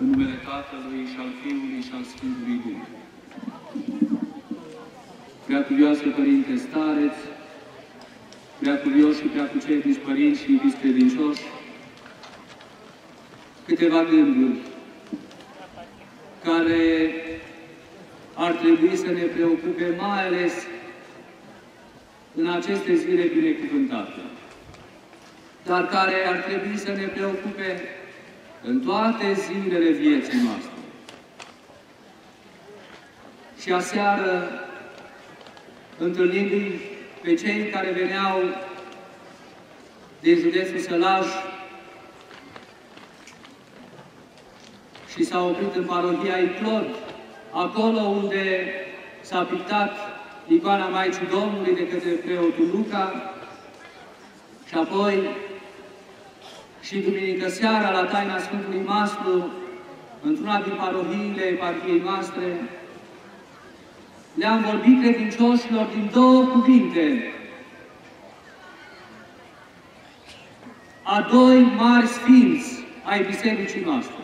În numele Tatălui și al Fiului și al Sfântului Duh. Preacuvioasă Părinte Stareț, preacuvioși și preacuceriți părinți și iubiți credincioși, câteva gânduri care ar trebui să ne preocupe mai ales în aceste zile binecuvântate, dar care ar trebui să ne preocupe în toate zilele vieții noastre. Și aseară, întâlnindu-i pe cei care veneau din județul Sălaj și s-au oprit în parohia Iclod, acolo unde s-a pictat icoana Maicii Domnului de către preotul Luca și apoi și duminică seara la taina Sfântului Mastru, într-una din parohiile eparhiei noastre, le-am vorbit credincioșilor din două cuvinte. A doi mari sfinți ai bisericii noastre.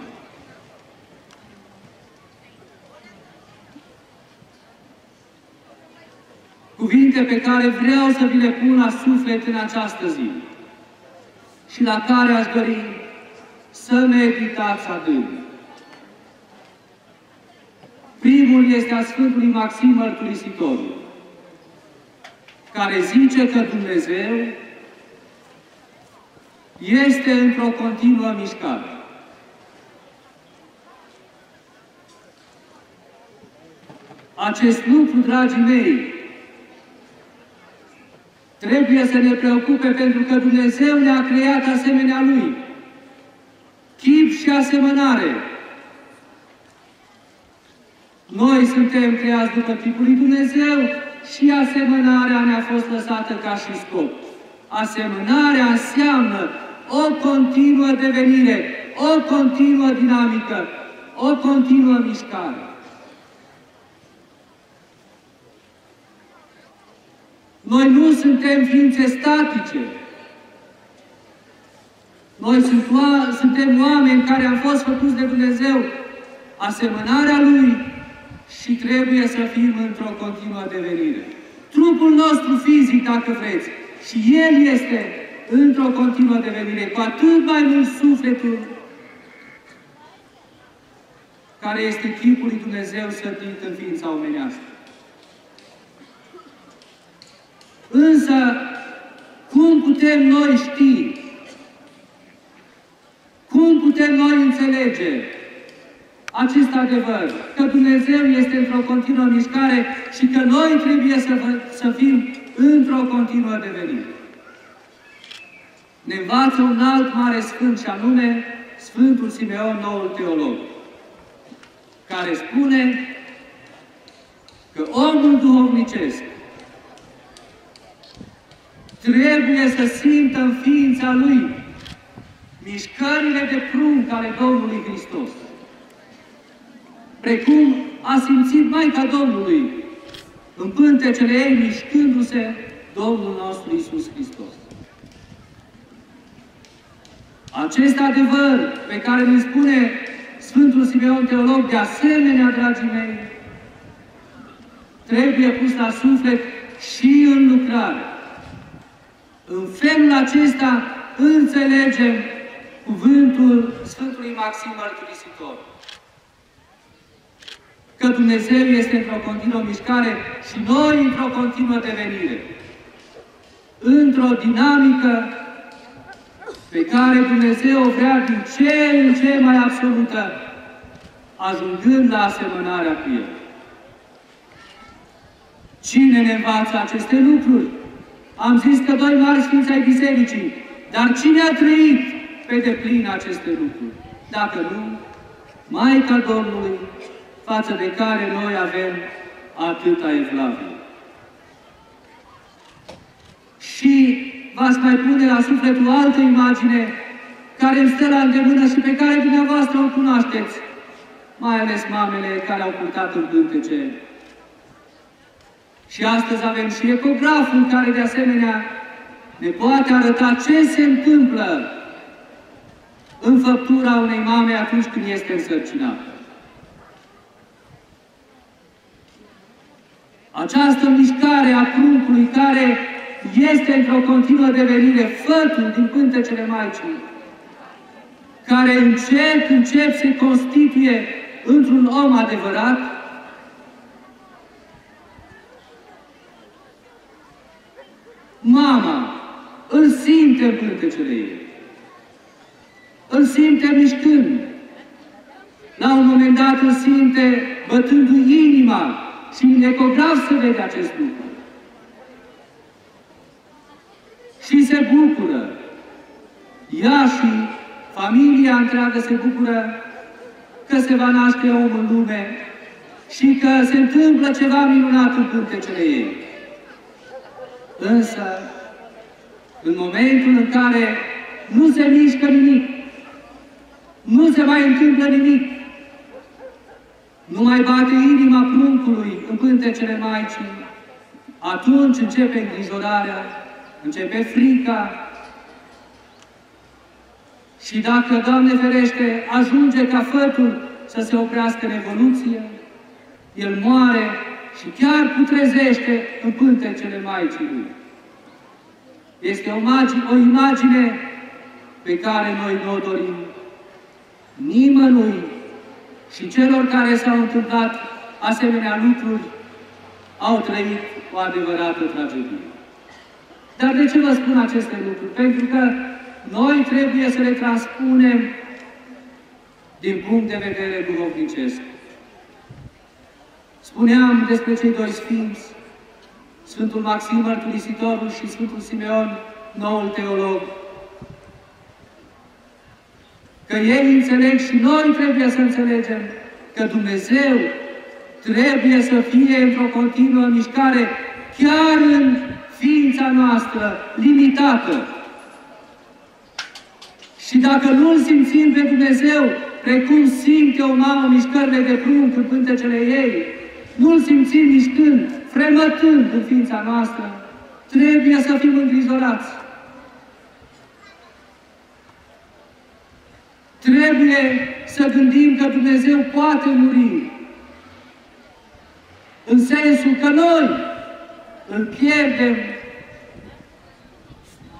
Cuvinte pe care vreau să vi le pun la suflet în această zi și la care aș dori să meditați adânc. Primul este a Sfântului Maxim Mărturisitorul, care zice că Dumnezeu este într-o continuă mișcare. Acest lucru, dragii mei, trebuie să ne preocupe pentru că Dumnezeu ne-a creat asemenea Lui. Chip și asemănare. Noi suntem creați după chipul lui Dumnezeu și asemănarea ne-a fost lăsată ca și scop. Asemănarea înseamnă o continuă devenire, o continuă dinamică, o continuă mișcare. Noi nu suntem ființe statice. Noi sunt, suntem oameni care am fost făcuți de Dumnezeu, asemănarea Lui și trebuie să fim într-o continuă devenire. Trupul nostru fizic, dacă vreți, și El este într-o continuă devenire, cu atât mai mult sufletul care este chipul lui Dumnezeu sătit în ființa omenească. Însă, cum putem noi ști? Cum putem noi înțelege acest adevăr? Că Dumnezeu este într-o continuă mișcare și că noi trebuie să, să fim într-o continuă devenire. Ne învață un alt mare sfânt și anume Sfântul Simeon, noul teolog, care spune că omul duhovnicesc trebuie să simtă în ființa lui mișcările de prunc ale Domnului Hristos. Precum a simțit Maica Domnului în pântecele ei mișcându-se Domnul nostru Isus Hristos. Acest adevăr pe care îl spune Sfântul Simeon Teolog, de asemenea, dragii mei, trebuie pus la suflet și în lucrare. În felul acesta înțelegem cuvântul Sfântului Maxim Mărturisitor. Că Dumnezeu este într-o continuă mișcare și noi într-o continuă devenire. Într-o dinamică pe care Dumnezeu o vrea din ce în ce mai absolută, ajungând la asemănarea cu El. Cine ne învață aceste lucruri? Am zis că doi mari sfinți ai bisericii, dar cine a trăit pe deplin aceste lucruri? Dacă nu, Maica Domnului, față de care noi avem atâta evlavie. Și v-ați mai pune la suflet o altă imagine care îmi stă la îndemână și pe care dumneavoastră o cunoașteți, mai ales mamele care au purtat în pântece și astăzi avem și ecograful care de asemenea ne poate arăta ce se întâmplă în făptura unei mame atunci când este însărcinată. Această mișcare a pruncului care este într-o continuă devenire, fătul din pântecele Maicii, care încet, încet se constituie într-un om adevărat, mama îl simte în pântecele ei. Îl simte mișcând. La un moment dat îl simte bătându-i inima și în ecograf se vede acest lucru. Și se bucură. Ea și familia întreagă se bucură că se va naște om în lume și că se întâmplă ceva minunat în pântecele ei. Însă, în momentul în care nu se mișcă nimic, nu se mai întâmplă nimic, nu mai bate inima pruncului în pântecele Maicii, atunci începe îngrijorarea, începe frica, și dacă, Doamne ferește, ajunge ca fătul să se oprească în evoluție, el moare și chiar putrezește în pântecele Maicii Lui. Este o, imagine, o imagine pe care noi nu o dorim nimănui și celor care s-au întâmplat asemenea lucruri au trăit o adevărată tragedie. Dar de ce vă spun aceste lucruri? Pentru că noi trebuie să le transpunem din punct de vedere duhovnicesc. Spuneam despre cei doi sfinți, Sfântul Maxim Mărturisitorul și Sfântul Simeon, noul teolog, că ei înțeleg și noi trebuie să înțelegem că Dumnezeu trebuie să fie într-o continuă mișcare, chiar în ființa noastră, limitată. Și dacă nu-L simțim pe Dumnezeu, precum simte o mamă mișcările de prunc în pântecele ei, nu-L simțim mișcând, fremătând în ființa noastră, trebuie să fim îngrijorați. Trebuie să gândim că Dumnezeu poate muri. În sensul că noi îl pierdem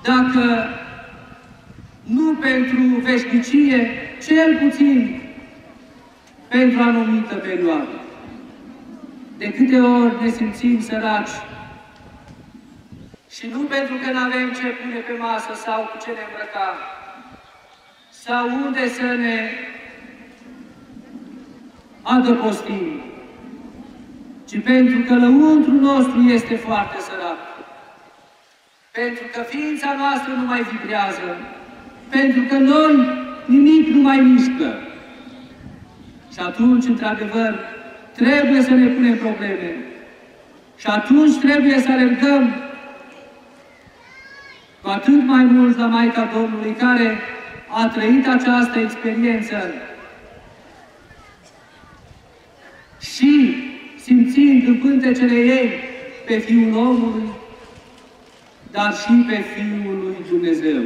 dacă nu pentru veșnicie, cel puțin pentru anumită perioadă. De câte ori ne simțim săraci și nu pentru că nu avem ce pune pe masă sau cu ce ne îmbrăca, sau unde să ne adăpostim, ci pentru că lăuntru nostru este foarte sărac. Pentru că ființa noastră nu mai vibrează, pentru că noi nimic nu mai mișcă. Și atunci, într-adevăr, trebuie să ne punem probleme. Și atunci trebuie să alergăm cu atât mai mult la Maica Domnului, care a trăit această experiență și simțind în pântecele ei pe Fiul omului, dar și pe Fiul lui Dumnezeu.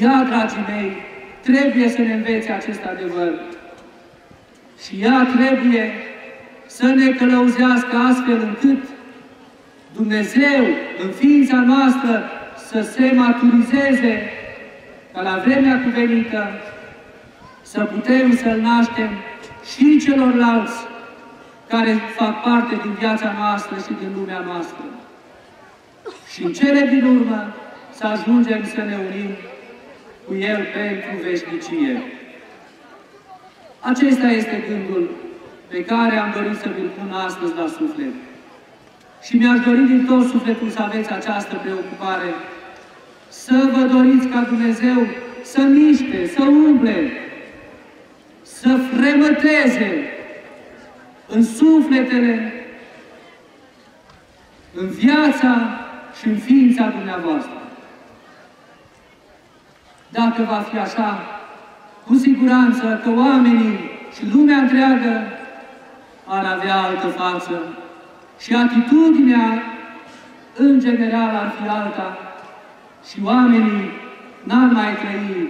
Ea, dragii mei, trebuie să ne învețe acest adevăr. Și ea trebuie să ne călăuzească astfel încât Dumnezeu, în ființa noastră, să se maturizeze ca la vremea cuvenită să putem să-L naștem și celorlalți care fac parte din viața noastră și din lumea noastră. Și în cele din urmă să ajungem să ne unim cu El pentru veșnicie. Acesta este gândul pe care am dorit să vi-l pun astăzi la suflet. Și mi-aș dori din tot sufletul să aveți această preocupare, să vă doriți ca Dumnezeu să miște, să umble, să fremăteze în sufletele, în viața și în ființa dumneavoastră. Dacă va fi așa, cu siguranță că oamenii și lumea întreagă ar avea altă față și atitudinea în general ar fi alta și oamenii n-ar mai trăi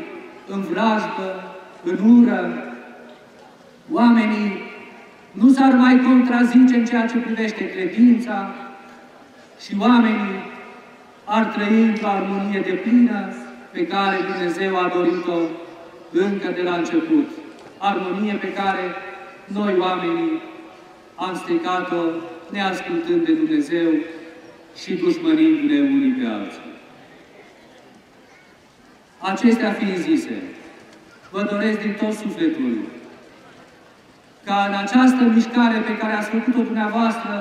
în vrajbă, în ură. Oamenii nu s-ar mai contrazice în ceea ce privește credința și oamenii ar trăi într-o armonie de plină pe care Dumnezeu a dorit-o încă de la început. Armonie pe care noi oamenii am stricat-o neascultând de Dumnezeu și dușmănindu-ne unii pe alții. Acestea fiind zise, vă doresc din tot sufletul ca în această mișcare pe care ați făcut-o dumneavoastră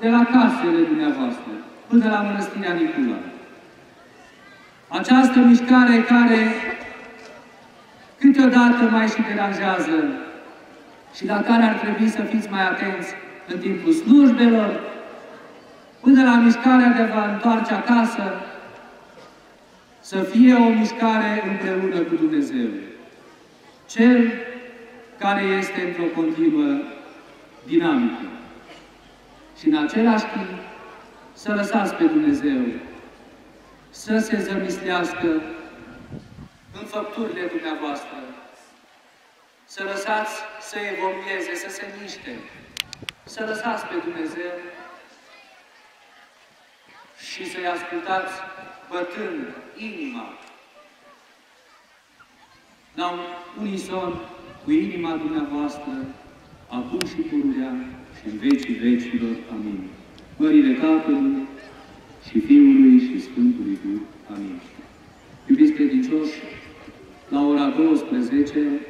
de la casele dumneavoastră până la Mănăstirea Nicula, această mișcare care câteodată mai și deranjează și la care ar trebui să fiți mai atenți în timpul slujbelor, până la mișcarea de a vă întoarce acasă, să fie o mișcare împreună cu Dumnezeu. Cel care este într-o continuă dinamică. Și în același timp să lăsați pe Dumnezeu să se zămislească în făpturile dumneavoastră, să lăsați să evolueze, să se miște, să lăsați pe Dumnezeu și să-i ascultați bătând inima la un unison cu inima dumneavoastră, acum și pururea și în vecii vecilor. Amin. Mările Tatălui și Fiului și Sfântului Duh. Amin. Iubiți credincioși, la ora 12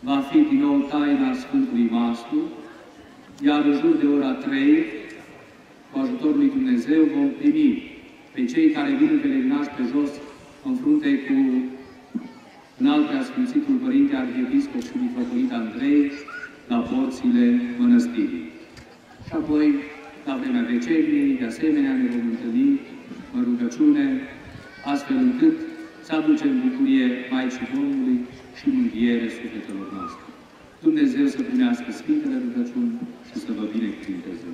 va fi din nou taina Sfântului Mastru, iar în jur de ora 3, cu ajutorul lui Dumnezeu, vom primi pe cei care vin în pelerinaj pe jos, în frunte cu înalt preasfințitul Părinte Arhiepiscop și Mitropolit Andrei, la porțile mănăstirii. Și apoi, la vremea vecernii, de asemenea, ne vom întâlni în rugăciune, astfel încât să aducem bucurie Maicii Domnului și mânghiere sufletelor noastre. Dumnezeu să primească Sfintele rugăciuni și să vă binecuvânteze.